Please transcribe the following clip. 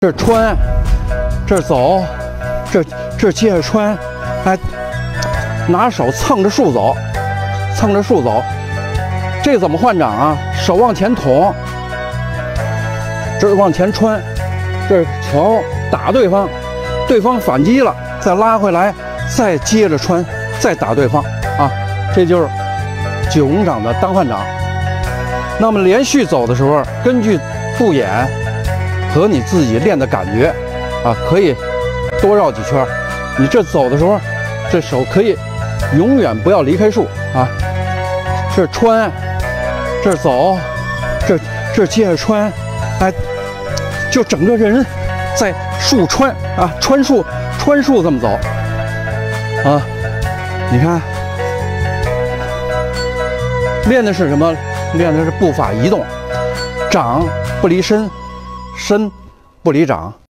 这穿，这走，这这接着穿，哎，拿手蹭着树走，蹭着树走，这怎么换掌啊？手往前捅，这往前穿，这球打对方，对方反击了，再拉回来，再接着穿，再打对方啊，这就是九宫掌的单换掌。那么连续走的时候，根据复眼。和你自己练的感觉，啊，可以多绕几圈。你这走的时候，这手可以永远不要离开树啊。这穿，这走，这这接着穿，哎，就整个人在树穿啊，穿树穿树这么走啊。你看，练的是什么？练的是步法移动，掌不离身。身不离掌。